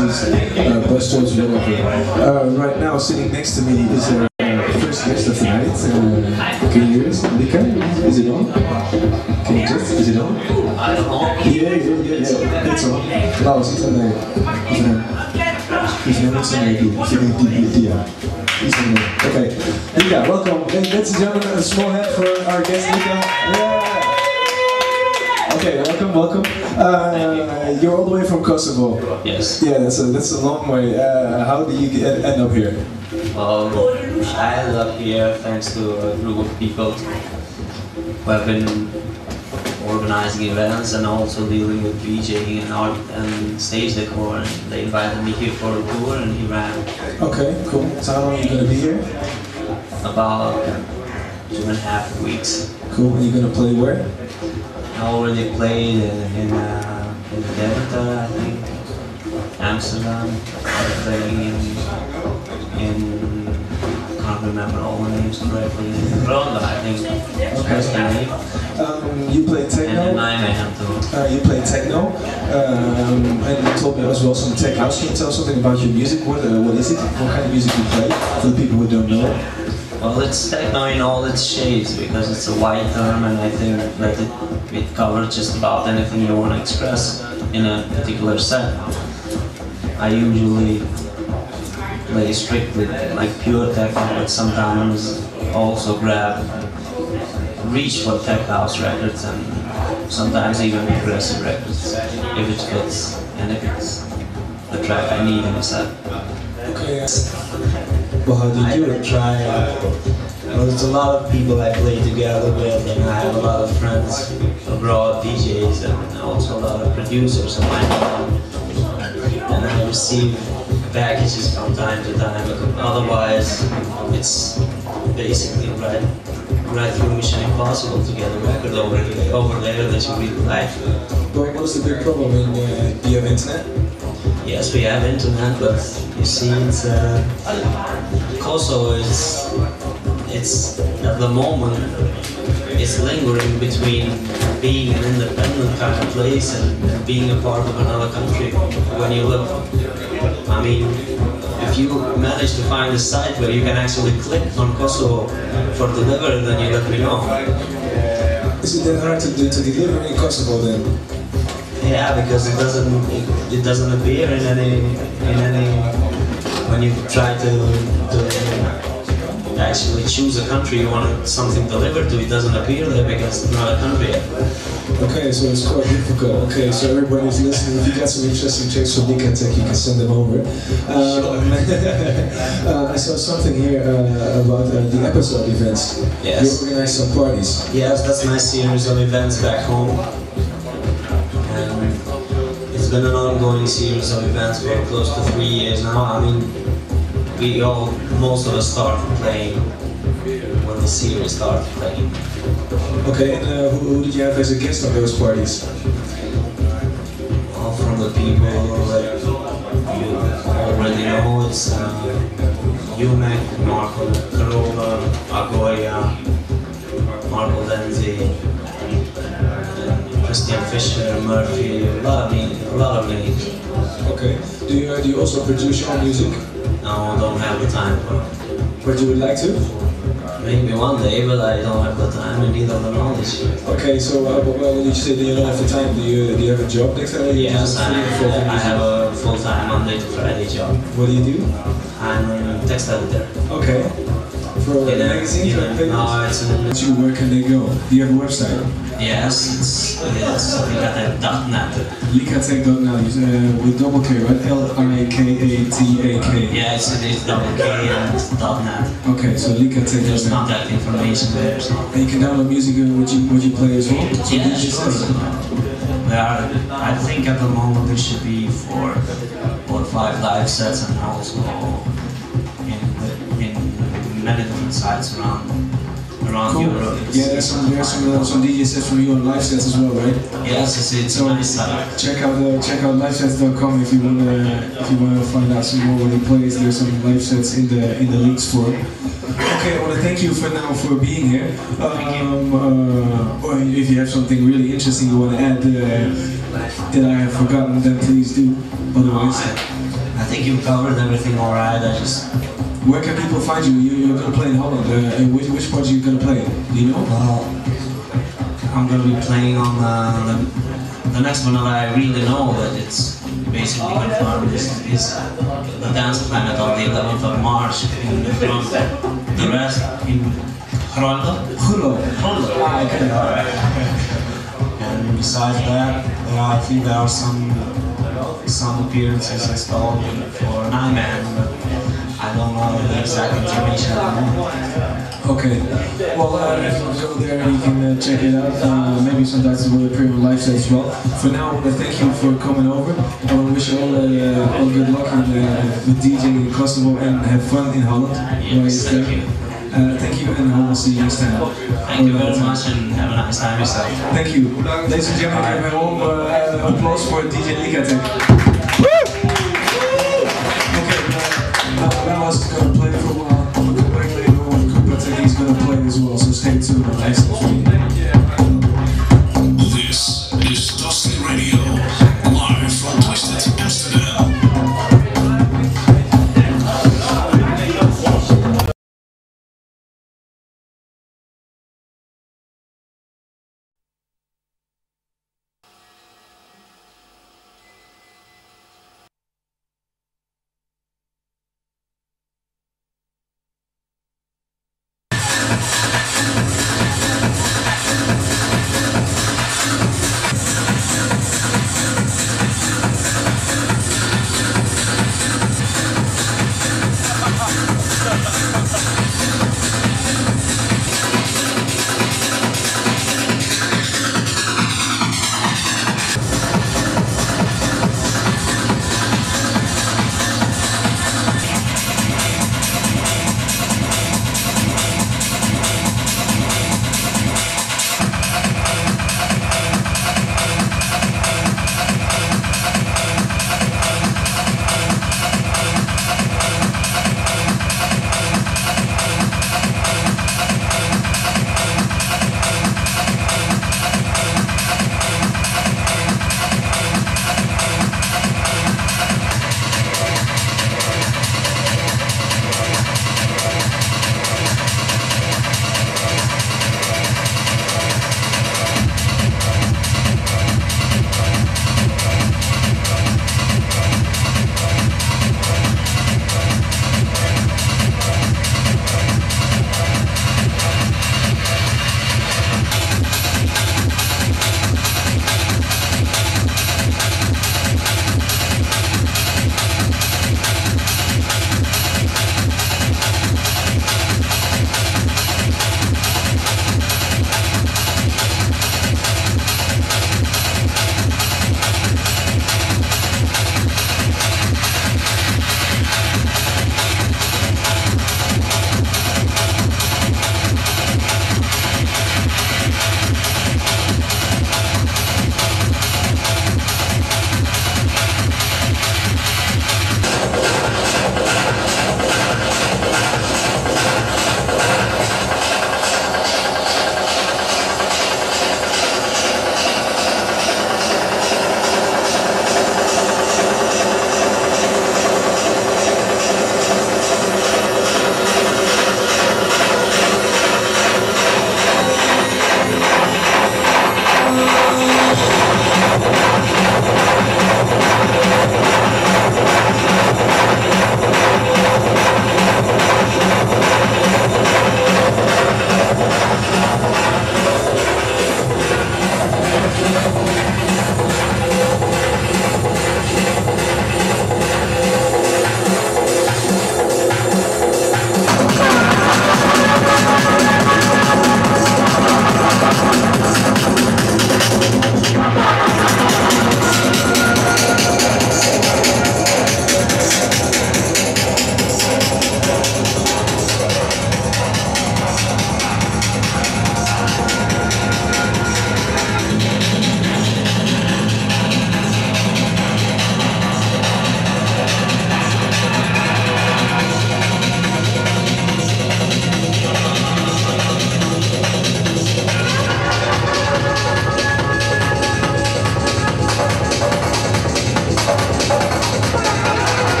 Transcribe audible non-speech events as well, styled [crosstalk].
Uh, Bus George Liverpool. Uh, right now, sitting next to me is our uh, first guest of the night. Uh, can you hear us? Lika? Is it on? Can you just? Is it on? Yeah, yeah, yeah. It's on. Het aan Is het aan mij? Is het aan mij? Is het? Okay. Lika, welcome. Ladies and gentlemen, a small hand for our guest Lika. Yeah. Okay, welcome, welcome. Uh, you're all the way from Kosovo. Yes. Yeah, that's a that's a long way. Uh, how do you get, end up here? Um, I ended up here thanks to a group of people who have been organizing events and also dealing with DJing and art and stage decor. And they invited me here for a tour and he ran Okay, cool. So how long are you gonna be here? about two and a half weeks. Cool. And you're gonna play where? I already played in in, uh, in Deventer, I think, Amsterdam. I'm playing in in I can't remember all the names correctly. Ronda, I think name. Um, you play techno? And in. Nijmegen too. Uh, you play techno, um, and you told me as well some tech house. Can you tell us something about your music? What uh, what is it? What kind of music you play? For the people who don't know. Well, it's techno in all its shades because it's a wide term, and I think that it, it covers just about anything you want to express in a particular set. I usually play strictly like pure techno, but sometimes also grab reach for tech house records and sometimes even progressive records if it fits and if it's the track I need in a set. Okay. Uh, Well, how do you do it? Try. Uh, well, there's a lot of people I play together with, and I have a lot of friends abroad, DJs, and also a lot of producers of mine. And I receive packages from time to time. Otherwise, it's basically right, right through Mission Impossible to get a record over, over there that you really like. But what is the big problem in uh, do you have internet? Yes, we have internet, but you see, it's uh, Kosovo is it's at the moment it's lingering between being an independent kind of place and, being a part of another country when you live. I mean, if you manage to find a site where you can actually click on Kosovo for delivery, then you let me know. Is it then hard to, do, to deliver in Kosovo then? Yeah, because it doesn't it, it doesn't appear in any in any when you try to, to actually choose a country you want something delivered to, it doesn't appear there because it's not a country. Okay, so it's quite difficult. Okay, so everybody's listening. If you got some interesting tricks from Likatek, you can send them over. Um, [laughs] uh, I saw something here uh, about uh, the episode events. Yes. You organize some parties. Yes, that's my series of events back home. And it's been an ongoing series of events for close to three years now. I mean, we all, most of us started playing when the series started playing. Okay, and uh, who, who did you have as a guest on those parties? All from the people that you already know. It's uh, Umek, Marco Carola, Agoya, Marco Lenzi, Christian Fischer, Murphy, a lot of me, a lot of names. Okay. Do you, uh, do you also produce your own music? No, I don't have the time for it. But you would like to? Maybe one day, but I don't have the time and neither the knowledge. Okay, so uh, well, when you say that you don't have the time, do you, do you have a job next time? Yes, I, I have a full-time Monday to Friday job. What do you do? I'm a text editor. Okay. For a In a- magazine? in for a- papers? no, it's an where can they go? Do you have a website? Yes, it's it's net. Likatek.now, uh, with double K, right? L-I-K-A-T-A-K. Yeah, it's, it's double K and net. Okay, so There's Likatek.now. that information there. So. And you can download music uh, what you, what you play as well? So Yeah, sure. sets? There are, I think at the moment there should be four or five live sets and also in, in sites around around Cool. Europe. It's- Yeah, there's some there's some uh, some DJ sets from you on live sets as well, right? Yes, it's, it's So nice setup. check out uh, check out livesets.com if you wanna if you wanna find out some more what he plays. There's some live sets in the in the links for. Okay, I want to thank you for now for being here. Um, uh, or if you have something really interesting you want to add uh, that I have forgotten, then please do. Otherwise, I, I think you covered everything alright. I just where can people find you? you you're gonna play in Holland. Uh, and which which part are you gonna play? Do you know? well, I'm gonna be playing on uh, the the next one that I really know that it's basically confirmed is, is the Dance Planet on the 11th of March in the front. The rest in. Ronda. Ah, okay. [laughs] And besides that, uh, I think there are some some appearances installed for Nyman, but I don't know the exact information. Okay. Well, uh, if you go there, you can uh, check it out. Uh, maybe sometimes it will appear live set as well. For now, I want to thank you for coming over. I want to wish you all, uh, all good luck in, uh, with DJing in Kosovo and have fun in Holland. Yes, thank you. Uh, thank you, and I will see you next time. Thank you very much and have a nice time yourself. Thank you. Ladies and gentlemen, give a warm uh, applause for DJ Alice is going to play for a while. We'll come back later on. Kupa Teki's going to play as well, so stay tuned. Nice.